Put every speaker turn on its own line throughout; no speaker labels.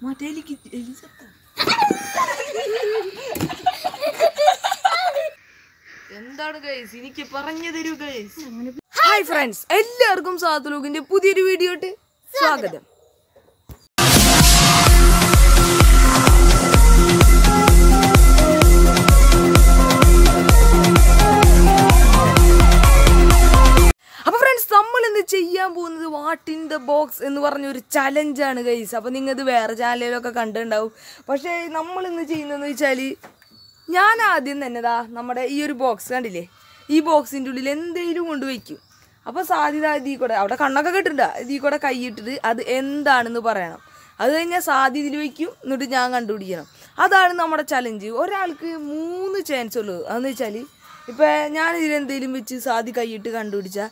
മറ്റേ എലിക്ക് എലി ചത്ത എന്താണ് ഗൈസ് എനിക്ക് പറഞ്ഞു തരൂ ഗൈസ് ഹായ് ഫ്രണ്ട്സ് എല്ലാവർക്കും സാത്തുലൂക്കിന്റെ പുതിയൊരു വീഡിയോ സ്വാഗതം. ചെയ്യാൻ പോകുന്നത്? വാട്ട് ഇൻ ദ ബോക്സ് എന്ന് പറഞ്ഞൊരു ചലഞ്ചാണ് ഗൈസ് അപ്പോൾ ഇത് വേറെ ചാനലിലൊക്കെ കണ്ടിട്ടുണ്ടാവും. പക്ഷേ നമ്മൾ ഇന്ന് ചെയ്യുന്നതെന്ന് വെച്ചാൽ ഞാൻ ആദ്യം തന്നെ ദാ നമ്മുടെ ഈ ഒരു ബോക്സ് കണ്ടില്ലേ? ഈ ബോക്സിന്റെ ഉള്ളിൽ എന്തെങ്കിലും കൊണ്ട് വയ്ക്കും അപ്പോൾ സാധ്യത ഇതിൽ കൂടെ അവിടെ കണ്ണൊക്കെ കെട്ടിട്ടുണ്ടാ ഇതിൽ കൂടെ കൈയിട്ടിട്ട് അത് എന്താണെന്ന് പറയണം. അത് കഴിഞ്ഞാൽ സാധ്യത ഇതിൽ വയ്ക്കും എന്നിട്ട് ഞാൻ കണ്ടുപിടിക്കണം. അതാണ് നമ്മുടെ ചലഞ്ച് ഒരാൾക്ക് മൂന്ന് ചാൻസ് ഉള്ളൂ. അതെന്ന് വെച്ചാൽ ഇപ്പം ഞാൻ ഇതിലെന്തെങ്കിലും വെച്ച് സാധി കൈയിട്ട് കണ്ടുപിടിച്ചാൽ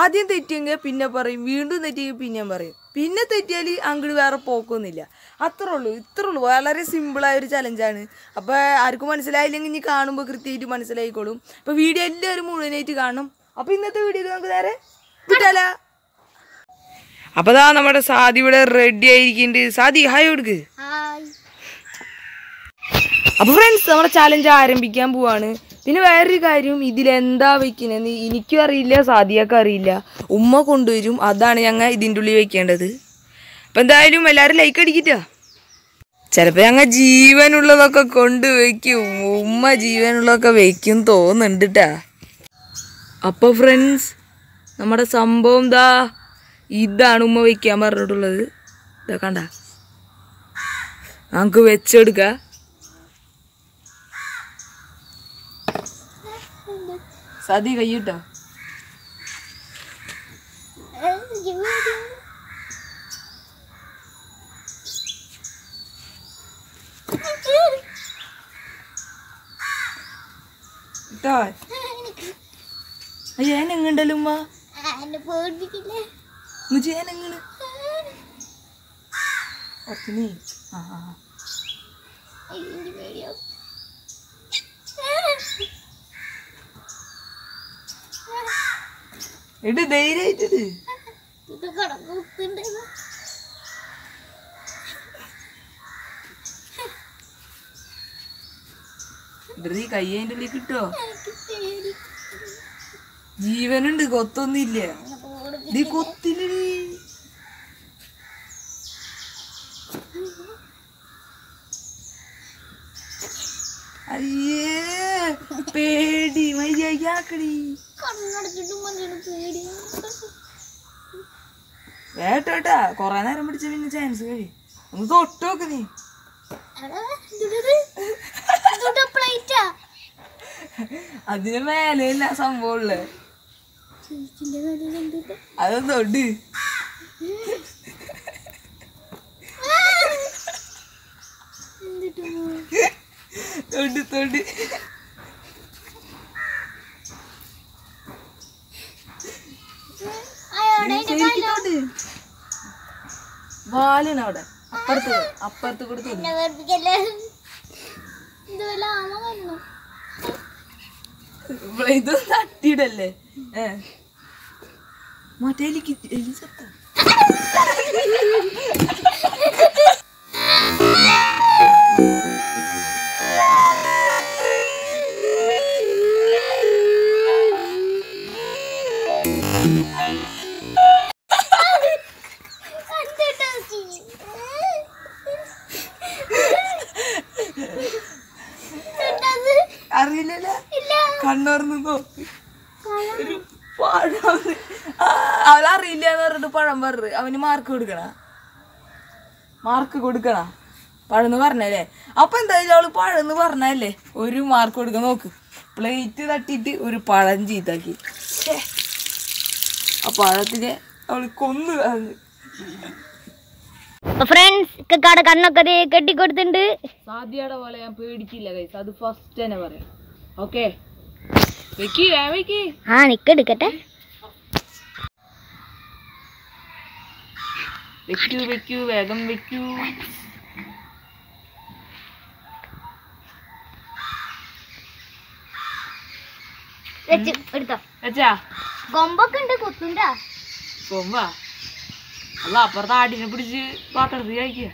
ആദ്യം തെറ്റിയെങ്കിൽ പിന്നെ പറയും വീണ്ടും തെറ്റിയെങ്കിൽ പിന്നെ പറയും. പിന്നെ തെറ്റിയാൽ അങ്ങോട്ട് വേറെ പോക്കൊന്നുമില്ല. അത്രേ ഉള്ളൂ ഇത്രേ ഉള്ളൂ. വളരെ സിമ്പിളായ ഒരു ചലഞ്ചാണ് അപ്പോൾ ആർക്കും മനസ്സിലായില്ലെങ്കിൽ ഇനി കാണുമ്പോൾ കൃത്യമായിട്ട് മനസ്സിലായിക്കോളും. അപ്പോൾ വീഡിയോ എല്ലാവരും മുഴുവനായിട്ട് കാണും അപ്പോൾ ഇന്നത്തെ വീഡിയോ നമുക്ക് നേരെ വിട്ടാല അപ്പോൾ അതാ നമ്മുടെ സാദി ഇവിടെ റെഡി ആയിരിക്കുന്നുണ്ട്. സാദി ഹായ് കൊടുക്ക്. അപ്പോൾ ഫ്രണ്ട്സ് നമ്മുടെ ചലഞ്ച് ആരംഭിക്കാൻ പോവാണ്. പിന്നെ വേറൊരു കാര്യം ഇതിലെന്താ വെക്കുന്നത് എനിക്കും അറിയില്ല സാദിയൊക്കെ അറിയില്ല. ഉമ്മ കൊണ്ടുവരും അതാണ് ഞങ്ങൾ ഇതിന്റെ ഉള്ളിൽ വെക്കേണ്ടത്. അപ്പം എന്തായാലും എല്ലാവരും ലൈക്ക് അടിക്കില്ല ചിലപ്പോൾ ഞങ്ങൾ ജീവനുള്ളതൊക്കെ കൊണ്ട് വയ്ക്കും ഉമ്മ ജീവനുള്ളതൊക്കെ വയ്ക്കും തോന്നുന്നുണ്ട് കേട്ടാ അപ്പോൾ ഫ്രണ്ട്സ് നമ്മുടെ സംഭവം ദാ ഇതാണ് ഉമ്മ വയ്ക്കാൻ പറഞ്ഞിട്ടുള്ളത്. ഇതാ കണ്ട. നമുക്ക് വെച്ചെടുക്കാം. സതി കൈയിട്ടോ ഇട്ടോ? അയ്യ ആ ആ. ആ. ഇട് ധൈര്യമായിട്ടിട്. ഇടറി കൈ അതിന്റെ ഉള്ളിൽ കിട്ടോ ജീവനുണ്ട് കൊത്തൊന്നില്ല നീ കൊത്തില്ലടി. അയ്യേ പേടി മയ്യാക്കടി വേട്ടോട്ടാ കൊറേ നേരം പിടിച്ച പിന്നെ ചാൻസ് കഴി ഒന്ന് തൊട്ട് നോക്ക് നീ. അതിന് മേലെയില്ല സംഭവം ഉള്ളു. അതൊന്ന് തൊട്ട് തൊട്ട് തൊട്ട് ശരിക്കും തൊട്ട് വാലാണ് അവിടെ. അപ്പുറത്ത് അപ്പുറത്ത് കൂടെ തൊട്ട് ഇവിടെ ഇത് തട്ടിയിടല്ലേ? ഏ. മറ്റേ എലിക്ക് എലി ചത്ത. അവന് മാർക്ക് കൊടുക്കണ. മാർക്ക് കൊടുക്കണ. പഴന്ന് പറഞ്ഞല്ലേ? അപ്പൊ എന്തായാലും അവൾ പഴന്ന് പറഞ്ഞല്ലേ ഒരു മാർക്ക് കൊടുക്ക നോക്ക്. പ്ലേറ്റ് തട്ടിയിട്ട് ഒരു പഴം ചീത്താക്കി. അപ്പൊ ആ പഴത്തിനെ അവൾ കൊന്നു കളഞ്ഞു.
ഫ്രണ്ട്സ് കട കണ്ണൊക്കെ കെട്ടി കെട്ടിക്കൊടുത്തിട്ടുണ്ട്.
സാധ്യയുടെ പോലെ ഞാൻ പേടിക്കില്ല കൈസ് അത് ഫസ്റ്റ് തന്നെ പറയാം. ഓക്കെ വെക്കി വേ വെക്കി.
ആ നിക്കെടുക്കട്ടെ
വെക്കൂ വെക്കൂ വേഗം വെക്കൂ.
വെച്ച് എടുത്തോ.
അച്ഛാ
കൊമ്പൊക്കെ ഉണ്ട് കുത്തുണ്ടാ.
കൊമ്പ അല്ല അപ്പുറത്തെ ആടിനെ പിടിച്ച് പാത്രം കഴിക്കുക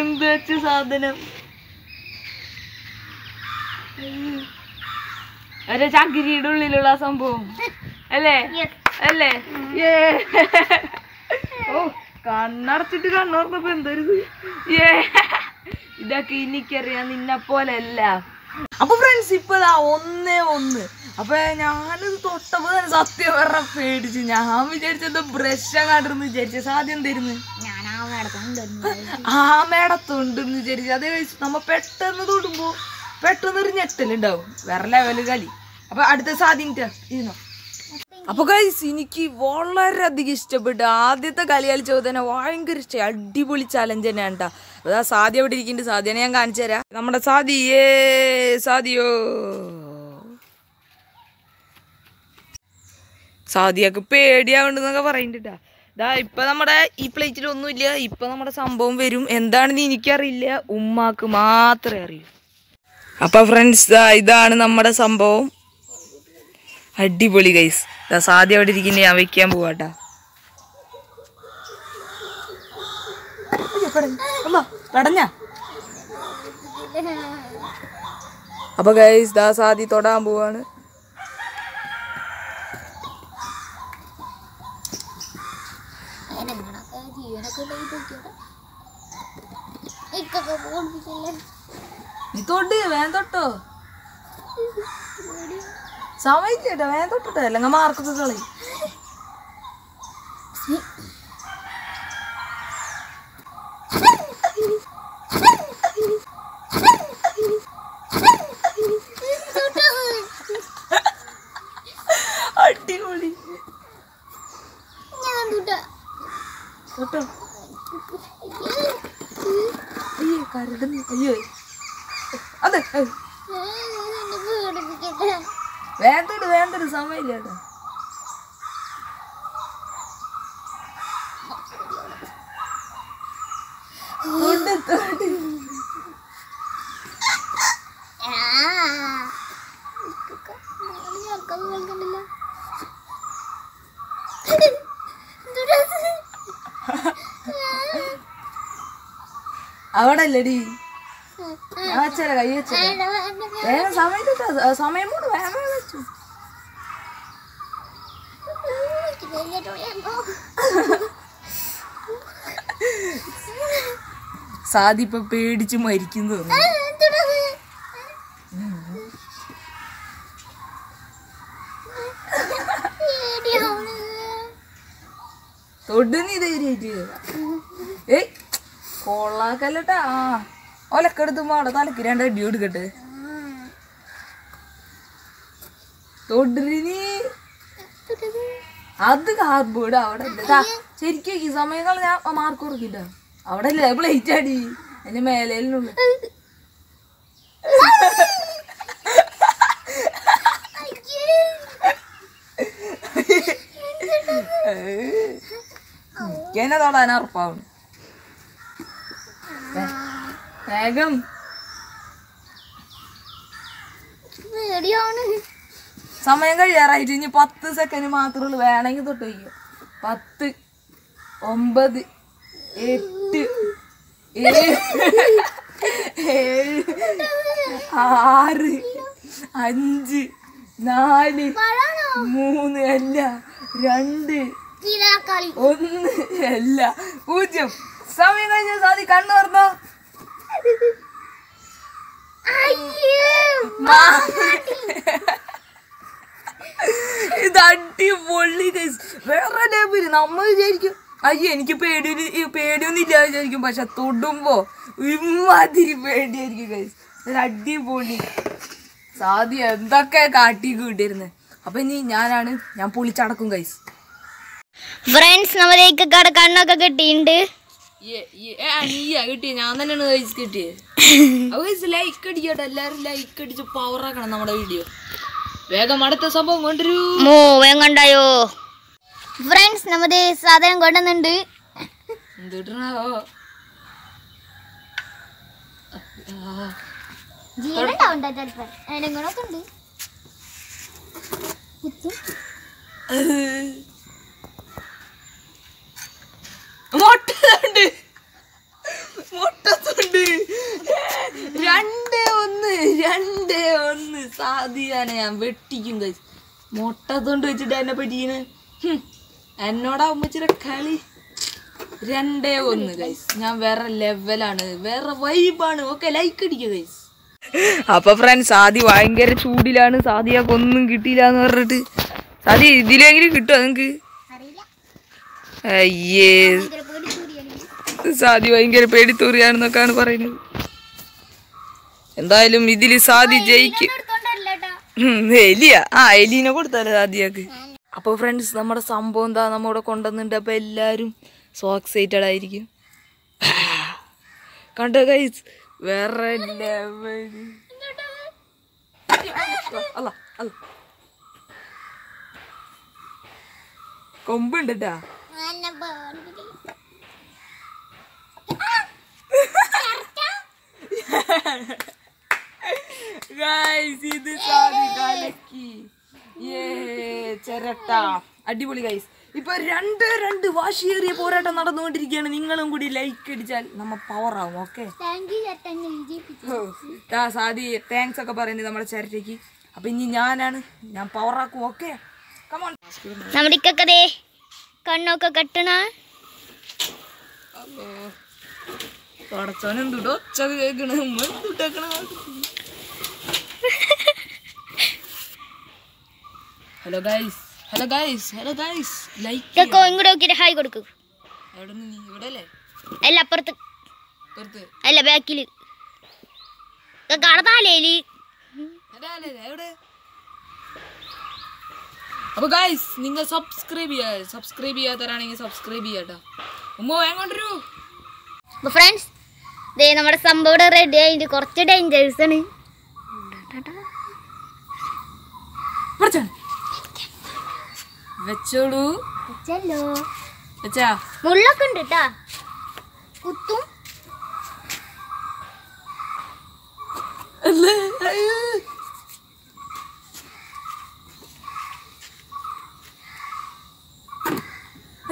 എന്ത് സാധനം? അരെ ചകിരിയുടെ ഉള്ളിലുള്ള സംഭവം. അല്ലേ? അല്ലേ? ഏ ഓ കണ്ണടച്ചിട്ട് കണ്ണോർന്നപ്പോ എന്തായിരുന്നു ഏ ഇതൊക്കെ എനിക്കറിയാം നിന്നെ പോലല്ല അപ്പൊ ഫ്രണ്ട്സ് ഇപ്പൊ ദാ ഒന്നേ ഒന്ന്. അപ്പൊ ഞാനിത് തൊട്ടപ്പോ തന്നെ സത്യം പറഞ്ഞ പേടിച്ചു. ഞാൻ വിചാരിച്ചത് ബ്രഷ് കണ്ടിരുന്നു വിചാരിച്ച. സാധ്യം തരുന്നു
ആ മേടത്തുണ്ട്
ആ മേടത്തുണ്ടെന്ന് വിചാരിച്ചു. അതേ കഴിച്ചു നമ്മ പെട്ടെന്ന് തൊടുമ്പോ പെട്ടെന്ന് ഒരു ഞെട്ടലുണ്ടാവും വേറെ ലെവൽ കളി. അപ്പൊ അടുത്ത ഇരുന്നോ? അപ്പൊ ഗൈസ് എനിക്ക് വളരെയധികം ഇഷ്ടപ്പെട്ടു ആദ്യത്തെ കളി കളിച്ചപ്പോൾ തന്നെ ഭയങ്കര ഇഷ്ടമായി അടിപൊളി ചലഞ്ച് തന്നെയാണ് കേട്ടോ അതാ സാധ്യ ഇവിടെ ഇരിക്കുന്നുണ്ട്? സാധ്യനെ ഞാൻ കാണിച്ചു തരാം. നമ്മുടെ സാധിയേ സാധിയോ സാധിയൊക്കെ പേടിയാവുണ്ടെന്നൊക്കെ പറയുന്നുണ്ട് ഇതാ ഇപ്പൊ നമ്മുടെ ഈ പ്ലേറ്റിൽ ഒന്നുമില്ല. ഇപ്പൊ നമ്മുടെ സംഭവം വരും. എന്താണെന്ന് എനിക്കറിയില്ല. ഉമ്മാക്ക് മാത്രമേ അറിയൂ. അപ്പൊ ഫ്രണ്ട്സ് ഇതാണ് നമ്മുടെ സംഭവം. അടിപൊളി ഗൈസ് ദാ സാധ്യ അവിടെ ഇരിക്കുന്ന ഞാൻ വെക്കാൻ പോവാട്ടാ. അപ്പൊ ഗൈസ് ദാ സാധി തൊടാൻ പോവാണ്. നീ തൊട്ട്. വേഗം തൊട്ടോ സമയത്തിട്ടോ അല്ലെങ്കിൽ മാർക്കൊക്കെ കളി അടിപൊളി തൊട്ടോ അയ്യോ കരടുന്നു അയ്യോ അതെ ഏയ്. വേണ്ടത് വേണ്ടത് സമയമില്ല കേട്ടോ തൊട്ട് തൊട്ട് അവിടെ അല്ലടി ഞാൻ വെച്ചാല കൈ വെച്ചാല വേഗം സമയം കിട്ടാ സമയം കൊണ്ട് വേഗം വെച്ചു. സാദി ഇപ്പൊ പേടിച്ച് മരിക്കുന്നു തോന്നുന്നു. തൊടുന്ന് രീതി കൊള്ളാക്കല്ലട്ടാ. ആ ഒലക്കെടുത്തുമ്പോ അവിടെ തലക്ക് രണ്ട് അടി കൊടുക്കട്ടെ തൊടിനി അത് കാർബോർഡ് അവിടെ ശരിക്കും ഈ സമയങ്ങൾ ഞാൻ മാർക്ക് കൊടുക്കില്ല. അവിടെ അല്ലേ പ്ലേറ്റ് അടി. എന്റെ മേലേലുള്ളു എനിക്കെന്നെ തൊടാൻ ഉറപ്പാവും. വേഗം.
പേടിയാണ്
സമയം കഴിയാറായിട്ട്. ഇനി പത്ത് സെക്കൻഡ് മാത്രമേ ഉള്ളൂ. വേണമെങ്കിൽ തൊട്ട് വയ്ക്കും പത്ത് ഒമ്പത് എട്ട് ഏഴ് ആറ് അഞ്ച് നാല് മൂന്ന് അല്ല രണ്ട് ഒന്ന് അല്ല പൂജ്യം. സമയം കഴിഞ്ഞ സാധി കണ്ണു തുറന്നോ? ഇത് അടിപൊളി. വേറെ ലെവൽ നമ്മൾ വിചാരിക്കും അയ്യോ എനിക്ക് പേടി പേടിയൊന്നും ഇല്ല വിചാരിക്കും. പക്ഷെ തൊടുമ്പോ ഇമാതിരി പേടിയായിരിക്കും ഗൈസ് ഇത് അടിപൊളി. സാധി എന്തൊക്കെ കാട്ടി കൂട്ടിയിരുന്നത് അപ്പൊ ഇനി ഞാനാണ് ഞാൻ പൊളിച്ചടക്കും ഗൈസ്
ഫ്രണ്ട്സ് നമ്മളേക്ക് കട കണ്ണൊക്കെ കിട്ടിയിട്ടുണ്ട്
കിട്ടിയ. ഞാൻ തന്നെയാണ് ഗൈസ് കിട്ടിയത് ഗൈസ് ലൈക്ക് അടിക്കട്ടെ. എല്ലാരും ലൈക്ക് അടിച്ച് പവർ ആക്കണം നമ്മുടെ വീഡിയോ വേഗം അടുത്ത സംഭവം കൊണ്ടുവരൂ
മോ കണ്ടായോ? ഫ്രണ്ട്സ് നമ്മുടെ സാധനം കൊണ്ടുവന്നുണ്ട്
എന്തിട്ടാണോ
ജീവനുണ്ടാവുണ്ടോ ചിലപ്പോൾ സാധിയാണ് ഞാൻ
വെട്ടിക്കും കഴിച്ച് മുട്ടത്തുണ്ട് വെച്ചിട്ട് എന്നെ പറ്റീന് എന്നോടാ കളി. രണ്ടേ ഒന്ന് ഗൈസ് ഞാൻ വേറെ ലെവലാണ് വേറെ വൈബാണ് ഓക്കെ ലൈക്ക് അടിക്കുക ഗൈസ് അപ്പൊ ഫ്രണ്ട്സ് സാദി ഭയങ്കര ചൂടിലാണ്. സാദിയാക്കൊന്നും കിട്ടിയില്ല എന്ന് പറഞ്ഞിട്ട്. സാദി ഇതിലെങ്കിലും കിട്ടുമോ നിങ്ങക്ക്? അയ്യേ. സാദി ഭയങ്കര പേടിത്തൂറിയാണെന്നൊക്കെയാണ് പറയുന്നത്. എന്തായാലും ഇതിൽ സാദി ജയിക്കും.
കേട്ടാ
എലിയ. ആ എലീനെ കൊടുത്താലേ സാദിയാക്ക്. അപ്പൊ ഫ്രണ്ട്സ് നമ്മുടെ സംഭവം എന്താ? നമ്മുടെ കൊണ്ടുവന്നിട്ടുണ്ട് അപ്പൊ എല്ലാരും സോ എക്സൈറ്റഡ് ആയിരിക്കും. കണ്ടോ ഗൈസ് വേറെ. അല്ല അല്ല. കൊമ്പുണ്ട് ട്ടാ.
എന്നെ പേടിപ്പിക്കും.
ഗൈസ് ഇത് സാധി കലക്കി. ഏ ചിരട്ട. അടിപൊളി ഗൈസ് ഇപ്പൊ രണ്ട് രണ്ട് വാശിയേറിയ പോരാട്ടം നടന്നുകൊണ്ടിരിക്കുകയാണ്. നിങ്ങളും കൂടി ലൈക്ക് അടിച്ചാൽ നമ്മ പവർ ആവും ഓക്കെ സാദി താങ്ക്സ് ഒക്കെ പറയുന്നത് നമ്മുടെ ചിരട്ടയ്ക്ക്. അപ്പൊ ഇനി ഞാനാണ് ഞാൻ പവർ ആക്കും ഓക്കെ കമോൺ
നമ്മുടെ കണ്ണൊക്കെ കെട്ടണ?
തുടച്ചോൻ ഒച്ച കേൾക്കണ. ഉമ്മ എന്തുട്ടാക്കണ hello guys. Hello guys. Hello guys. Like
eco ഇങ്ങോട്ട് നോക്കിയിട്ട് ഹായ് കൊടുക്കൂ.
എവിടെ നീ? ഇവിടെ അല്ലേ
അല്ല അപ്പുറത്ത്
പുറത്ത്
അല്ല?
എവിടെ? അപ്പൊ ഗൈസ് നിങ്ങൾ സബ്സ്ക്രൈബ് ചെയ്യാ സബ്സ്ക്രൈബ് ചെയ്യാത്തവരാണെങ്കിൽ സബ്സ്ക്രൈബ് ചെയ്യാട്ടോ. ഉമ്മ വേഗം കൊണ്ടുവരൂ
അപ്പൊ ഫ്രണ്ട്സ് ദേ നമ്മുടെ സംഭവം റെഡി ആയിട്ട് കുറച്ച് ഡേഞ്ചേഴ്സ് ആണ്.
വെച്ചോളൂ. വെച്ചാ.
മുള്ളൊക്കെ ഉണ്ട് കേട്ടാ കുത്തും.
അല്ലേ?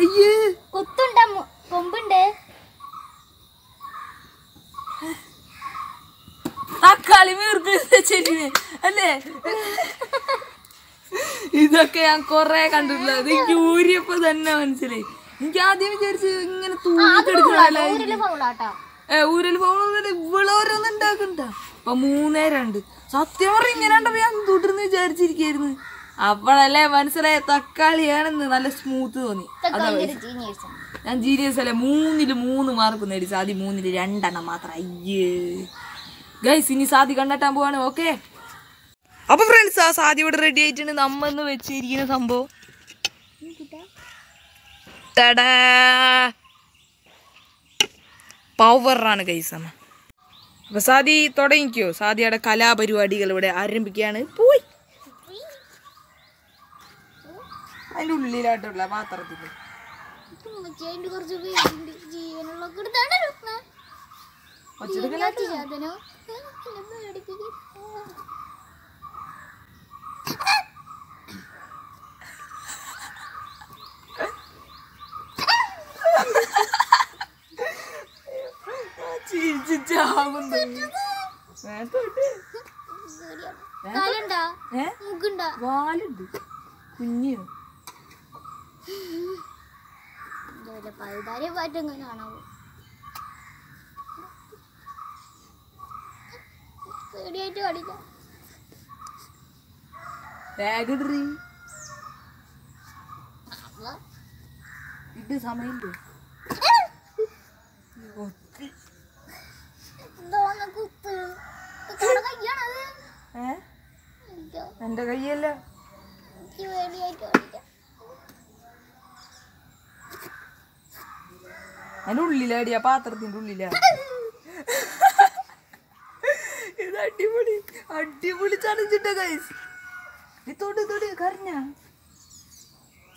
അയ്യോ.
കൊത്തുണ്ട കൊമ്പുണ്ട്.
ആ കളിമീർക്ക് അല്ലേ? ഇതൊക്കെ ഞാൻ കൊറേ കണ്ടിട്ടുള്ളത് എനിക്ക് ഊരിയപ്പോ തന്നെ മനസ്സിലായി. എനിക്ക് ആദ്യം വിചാരിച്ചു ഇങ്ങനെ തൂക്കിട്ടെടുക്കണല്ലേ ഏ ഊരിൽ പോകുന്നില്ല ഇവളോരോന്നും ഉണ്ടാക്കണ്ട. അപ്പൊ മൂന്നേരണ്ട് സത്യം പറഞ്ഞ ഇങ്ങനെ ഉണ്ടപ്പോ ഞാൻ തുടർന്ന് വിചാരിച്ചിരിക്കായിരുന്നു. അപ്പോഴല്ലേ മനസ്സിലായ തക്കാളിയാണെന്ന് നല്ല സ്മൂത്ത് തോന്നി. ഞാൻ ജീനിയസ് അല്ലേ? മൂന്നിൽ മൂന്ന് മാർക്ക് നേടി. സാധി മൂന്നിൽ രണ്ടെണ്ണം മാത്രം. അയ്യേ. ഗൈസ് ഇനി സാധി കണ്ടെത്താൻ പോവാണ്. ഓക്കെ അപ്പൊ ഫ്രണ്ട്സ് ആ സാധി ഇവിടെ റെഡി ആയിട്ടുണ്ട്. നമ്മന്ന് വെച്ചിരിക്കുന്ന സംഭവം. ടടാ. പവറാണ് ഗൈസ് അമ്മ അപ്പൊ സാദി തുടങ്ങിക്കോ. സാദിയുടെ കലാപരിപാടികൾ ഇവിടെ ആരംഭിക്കുകയാണ്. പോയി അതിന്റെ ഉള്ളിലായിട്ടുള്ള പാത്രത്തിൽ
അതിന്റെ കുറച്ച് പേരുണ്ട് ജീവനുള്ള കൊടുത്താണ് സാധനം എന്നെ പേടിപ്പിക്കും
ചിരിച്ചാകുന്നു
ഉള്ളിലായിട്ടുള്ള
പാത്രത്തിൽ
മുക്കുണ്ടാ?
വാലുണ്ട്. കുഞ്ഞു
പഴുതാരെ പാറ്റം കാണാവൂ. പേടിയായിട്ട് കളിക്ക
ബാഗ് ഇടറി. ഇത്
കുത്ത്.
എന്റെ കയ്യല്ല?
പേടിയായിട്ട്
അതിന്റെ ഉള്ളിലാടി ആ പാത്രത്തിന്റെ ഉള്ളിലാ. ഇത് അടിപൊളി അടിപൊളി ചടച്ചിട്ട ഗൈസ് ഇത്തോട്ട് കരഞ്ഞ.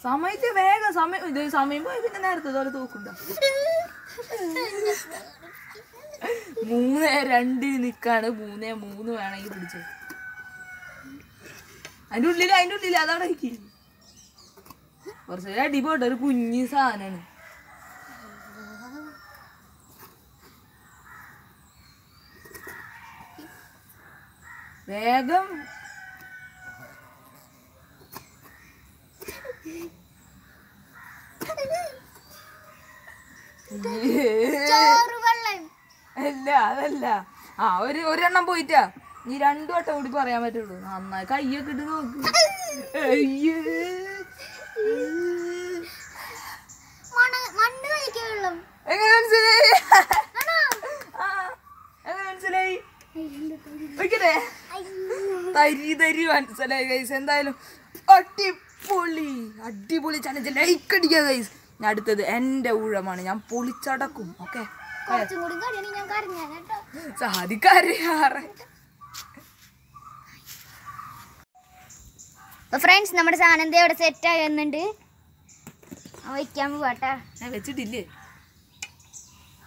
സമയത്ത് വേഗം സമയം ഇത് സമയം പോയി പിന്നെ നേരത്തെ പോലെ തൂക്കുണ്ട. മൂന്നേ രണ്ടിന് നിക്കാണ് മൂന്നേ മൂന്ന് വേണമെങ്കിൽ പിടിച്ചു. അതിന്റെ ഉള്ളിൽ അതിന്റെ ഉള്ളിൽ അതവിടെ കുറച്ച് അടിപോട്ടെ ഒരു കുഞ്ഞു സാധനമാണ് വേഗം. അല്ല അതല്ല. ആ ഒരു ഒരെണ്ണം പോയിട്ടാ. നീ രണ്ടു വട്ടം കൂടി പറയാൻ പറ്റുള്ളൂ. നന്നായി കയ്യൊക്കെ ഇട്ട് നോക്ക്. അയ്യേ. തരി തരി മനസ്സിലായി ഗൈസ് എന്തായാലും അടിപൊളി അടിപൊളി ചലഞ്ച് ലൈക്ക് അടിക്കുക ഗൈസ് ഞാൻ അടുത്തത് എന്റെ ഊഴമാണ്. ഞാൻ പൊളിച്ചടക്കും ഓക്കെ
സാധിക്കാറേ കൂടി കടിയാണെങ്കിൽ ഞാൻ കരഞ്ഞാൻ കേട്ടോ.
സാധിക്കാറിയാറ്
അപ്പൊ ഫ്രണ്ട്സ് നമ്മുടെ സാധനം അവിടെ സെറ്റ് ആയി വന്നിട്ടുണ്ട് വയ്ക്കാൻ പോവാട്ടാ.
ഞാൻ വെച്ചിട്ടില്ലേ?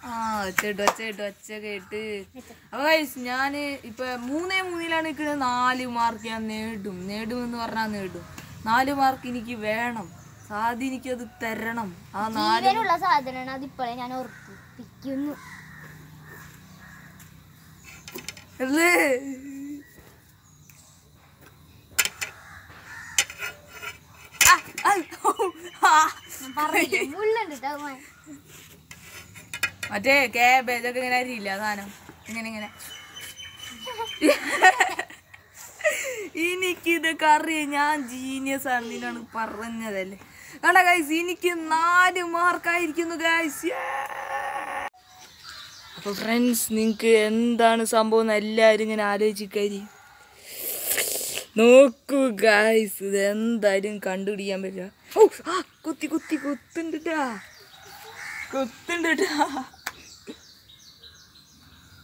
ആ ഒച്ചയിട്ട് ഒച്ചയിട്ട് ഒച്ച കേട്ട്. അപ്പൊ ഗൈസ് ഞാൻ ഇപ്പൊ മൂന്നേ മൂന്നിലാണ് നിൽക്കുന്നത് നാല് മാർക്ക് ഞാൻ നേടും. നേടുമെന്ന് പറഞ്ഞാൽ നേടും. നാല് മാർക്ക് എനിക്ക് വേണം. സാധി അത് തരണം. ആ നാല്
ജീവനുള്ള സാധനമാണ് അതിപ്പോഴേ ഞാൻ ഉറപ്പിക്കുന്നു.
അല്ലേ? ആ, ആ, ഓ, ആ.
ഞാൻ പറഞ്ഞില്ലേ മുള്ളുണ്ട് ട്ടോ മോൻ.
മറ്റേ കേബേജ് ഒക്കെ ഇങ്ങനെ അരിയില്ല സാധനം. ഇങ്ങനെ ഇങ്ങനെ. എനിക്കിത് കറി ഞാൻ ജീനിയസ് ആണ് നിന്നാണ് പറഞ്ഞതല്ലേ. കണ്ട ഗൈസ് എനിക്ക് നാല് മാർക്കായിരിക്കുന്നു ഗൈസ് അപ്പൊ ഫ്രണ്ട്സ് നിങ്ങക്ക് എന്താണ് സംഭവം എന്ന് എല്ലാവരും ഇങ്ങനെ ആലോചിക്കാരി. നോക്കൂ ഗൈസ് ഇത് എന്തായാലും കണ്ടുപിടിക്കാൻ പറ്റില്ല ഓ കുത്തി കുത്തി കുത്തുണ്ടിട്ടാ കുത്തുണ്ടിട്ടാ ആ
ഇതൊക്കെ അവിടെ നിന്ന് മാറുന്നേ ഇതൊക്കെ അങ്ങനെ എന്തെങ്കിലും കുത്തി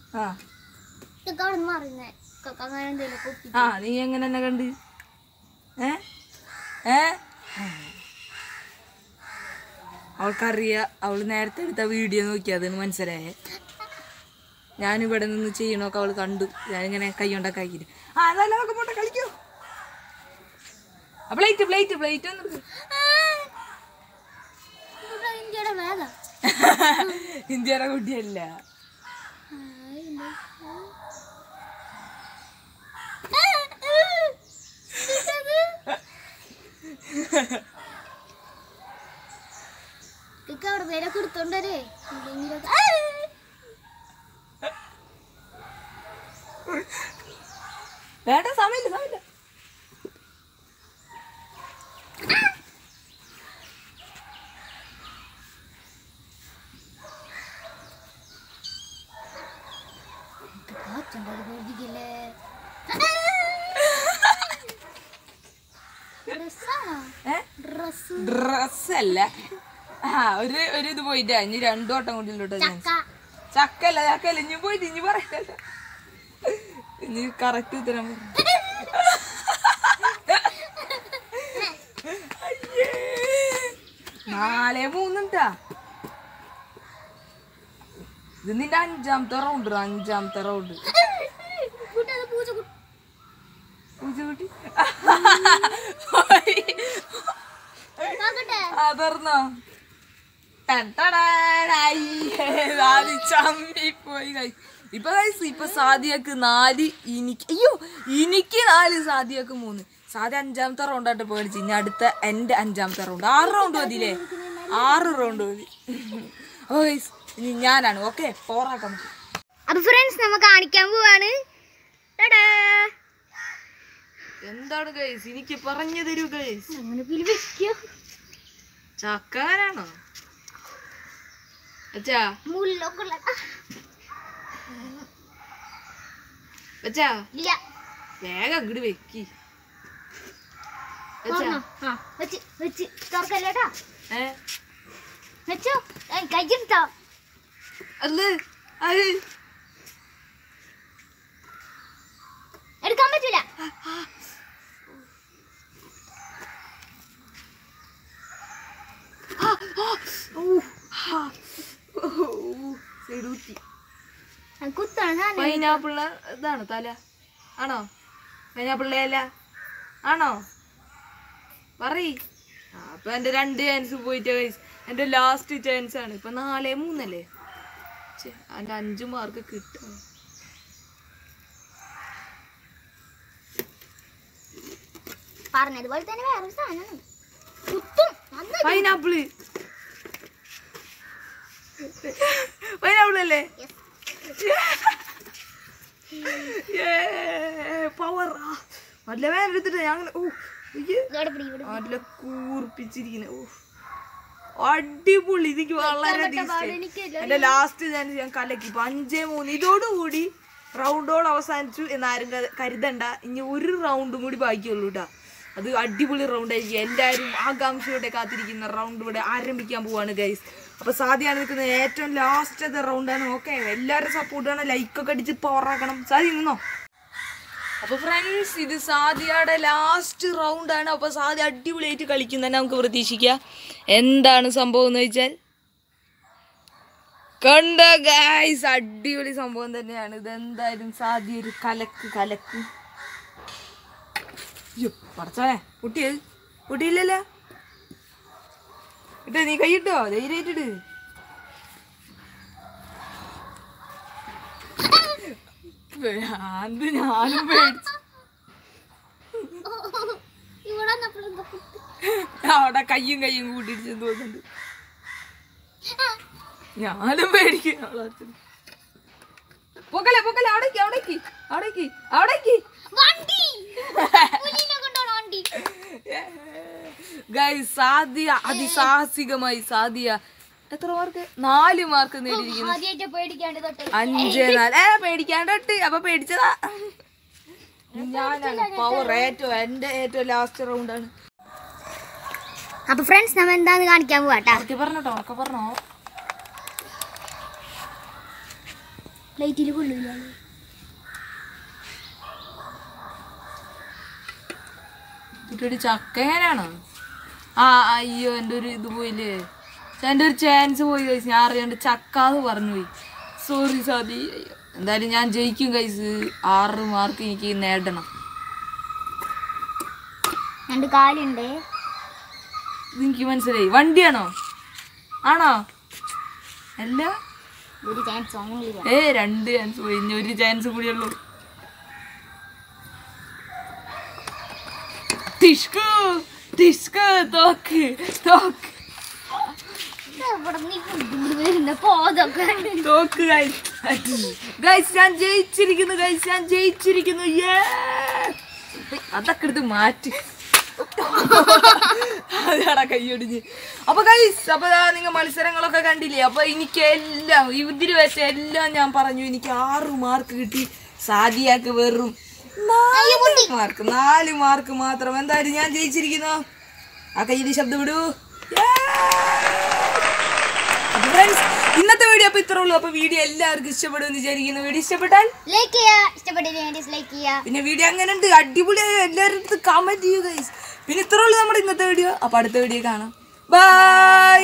ആ. നീ എങ്ങനെ എന്നെ കണ്ട്? ഏ? ഏ? അവൾക്കറിയാ അവൾ നേരത്തെ എടുത്ത വീഡിയോ നോക്കി അതെന്ന് മനസ്സിലായേ. ഞാനിവിടെ നിന്ന് ചെയ്യണൊക്കെ അവൾ കണ്ടു. ഞാനിങ്ങനെ കൈ കൊണ്ടൊക്കെ ആക്കിയിട്ട്. ആ അതല്ല നമുക്ക് പോട്ടെ കളിക്കൂ. പ്ലേറ്റ് പ്ലേറ്റ് പ്ലേറ്റ് ഒന്ന്
ഇന്ത്യയുടെ
കുട്ടിയല്ല.
ഇതൊക്കെ അവിടെ നേരെ കൊടുത്തോണ്ടേ എന്തെങ്കിലുമൊക്കെ
വേണ്ട സമയമില്ല സമയമില്ല.
കാറ്റുണ്ടോ പേടിക്കില്ലേ ഡ്രസ്സാണോ
ഏ
ഡ്രസ്
ഡ്രസ്സല്ല. ആ ഒരു ഒരു ഇത് പോയിട്ടാ. ഇനി രണ്ടു വട്ടം കൂടി
ചക്ക.
ചക്കല്ല ചക്കല്ല. ഇനി പോയിട്ട് ഇനി പറയല്ല ഇനി കറക്റ്റ് ഉത്തരം. നാലേ മൂന്നുണ്ടാ ഇത് നിന്റെ അഞ്ചാമത്തെ റൗണ്ട് അഞ്ചാമത്തെ റൗണ്ട്.
പൂജ കുട്ടി.
കൈ ഇപ്പൊ കഴിച്ചു ഇപ്പൊ സാദിയക്ക് നാല് എനിക്ക് അയ്യോ എനിക്ക് നാല് സാദിയക്ക് മൂന്ന്. സാദി അഞ്ചാമത്തെ റൗണ്ടായിട്ട് പോയി ഇനി അടുത്ത എന്റെ അഞ്ചാമത്തെ റൗണ്ട് ആറ് റൗണ്ട് മതിയില്ലേ ആറ് റൗണ്ട് മതി. ഓ ഗൈസ് ഇനി ഞാനാണ്. ഓക്കെ നമുക്ക്.
അപ്പൊ ഫ്രണ്ട്സ് നമ്മ കാണിക്കാൻ പോവാണ്.
എന്താണ് ഗൈസ് എനിക്ക് പറഞ്ഞു തരൂ ഗൈസ്
അങ്ങനെ
ചക്കാനാണോ അച്ഛാ. അച്ഛാ. വേഗം അങ്ങോട്ട് വെക്കി.
കയ്യെടുത്തോ
അല്ല അത്.
എടുക്കാൻ പറ്റൂല
സെടൂത്തി
ആ, കുത്താണ് സാധനം
പൈനാപ്പിളിന് ഇതാണ് തല. ആണോ? പൈനാപ്പിളിലെ ഇല. ആണോ? പറയ്. അപ്പൊ എന്റെ രണ്ട് ചാൻസ് പോയിട്ട് എന്റെ ലാസ്റ്റ് ചാൻസ് ആണ്. ഇപ്പൊ നാലേ മൂന്നല്ലേ? ഛെ, എന്റെ അഞ്ചു മാർക്ക് കിട്ടും.
പറഞ്ഞതുപോലെ തന്നെ വേറൊരു സാധനമാണ്. കുത്തും
പൈനാപ്പിൾ. പൈനാപ്പിൾ അല്ലേ പവർ നല്ല വേദന എടുത്തിട്ട് ഞാൻ ഓ നല്ല കൂർപ്പിച്ചിരിക്കുന്നു ഓ അടിപൊളി. എനിക്ക് വളരെ എന്റെ ലാസ്റ്റ് ഞാൻ ഞാൻ കലക്കി. ഇപ്പൊ അഞ്ചേ മൂന്ന്. ഇതോടുകൂടി റൗണ്ടോൾ അവസാനിച്ചു എന്നാരും കരുതണ്ട. ഇനി ഒരു റൗണ്ടും കൂടി ബാക്കിയുള്ളൂ കേട്ടാ അത് അടിപൊളി റൗണ്ട് ആയിരിക്കും. എല്ലാവരും ആകാംക്ഷയോടെ കാത്തിരിക്കുന്ന റൗണ്ട് ഇവിടെ ആരംഭിക്കാൻ പോവാണ് ഗൈസ് അപ്പൊ സാധ്യമാണ് നിൽക്കുന്നത് ഏറ്റവും ലാസ്റ്റത്തെ റൗണ്ടാണ് ഓക്കെ എല്ലാവരും സപ്പോർട്ട് വേണം ലൈക്കൊക്കെ അടിച്ച് പവറാക്കണം സാധ്യ നിന്നോ? അപ്പൊ ഫ്രണ്ട്സ് ഇത് സാധ്യയുടെ ലാസ്റ്റ് റൗണ്ടാണ് ആണ്. അപ്പൊ സാദി അടിപൊളിയായിട്ട് കളിക്കുന്ന തന്നെ നമുക്ക് പ്രതീക്ഷിക്കാം. എന്താണ് സംഭവം എന്ന് വെച്ചാൽ കണ്ട ഗൈസ് അടിപൊളി സംഭവം തന്നെയാണ്. ഇത് എന്തായാലും സാധ്യ ഒരു കലക്ക് കലക്ക്. അയ്യോ പടച്ചോനെ പൊട്ടിയത് പൊട്ടിയില്ലല്ലോ ഇട്ടോ നീ കൈയിട്ടോ ധൈര്യമായിട്ടിട്ട്. ഞാനും പേടിച്ചു. അവിടെ കയ്യും കയ്യും കൂട്ടിട്ട് തോന്നുന്നുണ്ട് ഞാനും പേടിക്കും. പൊക്കലെ പൊക്കലെ അവിടേക്ക് അവിടേക്ക് അവിടേക്ക് അവിടേക്ക്.
വണ്ടി. പുലിനെ കൊണ്ടുപോണ വണ്ടി
ഗൈ സാദിയ അതിസാഹസികമായി സാദിയ. എത്ര മാർക്ക്? നാല് മാർക്ക് നേടിയിരിക്കുന്നു.
പേടിക്കാണ്ട്
അഞ്ച് നാല്. ഏ പേടിക്കാണ്ടട്ട് അപ്പൊ പേടിച്ചതാ. ഞാനാണ് പവർ ഏറ്റവും എന്റെ ഏറ്റവും ലാസ്റ്റ് റൗണ്ടാണ്
അപ്പൊ ഫ്രണ്ട്സ് നമ്മ എന്താന്ന് കാണിക്കാൻ പോവാട്ടാ
ഒക്കെ പറഞ്ഞോട്ടോ ഒക്കെ പറഞ്ഞോ.
ലൈറ്റിൽ കൊള്ളില്ല
കുട്ടിയുടെ ചക്ക എങ്ങനെയാണോ ആ അയ്യോ എന്റെ ഒരു ഇത് പോയില്ലേ. എന്റെ ഒരു ചാൻസ് പോയി കൈസ് ഞാൻ അറിയാണ്ട് ചക്കാന്ന് പറഞ്ഞു പോയി. സോറി സാദി. അയ്യോ. എന്തായാലും ഞാൻ ജയിക്കും കൈസ് ആറ് മാർക്ക് എനിക്ക് നേടണം.
രണ്ട് കാലുണ്ട്.
എനിക്ക് മനസ്സിലായി? വണ്ടിയാണോ? ആണോ? അല്ല. ഏ രണ്ട് ചാൻസ് പോയി. ഇനി ഒരു ചാൻസ് കൂടിയുള്ളൂ തിഷ്കു തിഷ്കു തോക്ക് തോക്ക് തോക്ക് ഞാൻ ജയിച്ചിരിക്കുന്നു ഞാൻ ജയിച്ചിരിക്കുന്നു. മാറ്റി. അതാടാ കൈയൊടിഞ്ഞ്. അപ്പൊ ഗൈസ് അപ്പൊ നിങ്ങൾ മത്സരങ്ങളൊക്കെ കണ്ടില്ലേ? അപ്പൊ എനിക്ക് എല്ലാം ഇതിന് വെച്ച എല്ലാം ഞാൻ പറഞ്ഞു. എനിക്ക് ആറ് മാർക്ക് കിട്ടി. സാദിയാക്ക് വെറും മാർക്ക് നാല് മാർക്ക് മാത്രം. എന്തായാലും ഞാൻ ജയിച്ചിരിക്കുന്നു. ആ കയ്യിൽ ശബ്ദം വിടൂ. ഫ്രണ്ട്സ് ഇന്നത്തെ വീഡിയോ അപ്പൊ ഇത്രേ ഉള്ളൂ. അപ്പൊ വീഡിയോ എല്ലാവർക്കും ഇഷ്ടപ്പെടുമെന്ന് വിചാരിക്കുന്നു. വീഡിയോ ഇഷ്ടപ്പെട്ടാൽ
ലൈക്ക് ചെയ്യാ. ഇഷ്ടപ്പെട്ടില്ലെങ്കിൽ ഡിസ്ലൈക്ക് ചെയ്യാ.
പിന്നെ വീഡിയോ അങ്ങനെ ഉണ്ട്. അടിപൊളിയായി. എല്ലാവരും അടുത്ത് കമന്റ് ചെയ്യുക പിന്നെ ഇത്രേ ഉള്ളൂ നമ്മുടെ ഇന്നത്തെ വീഡിയോ. അപ്പൊ അടുത്ത വീഡിയോ കാണാം. ബൈ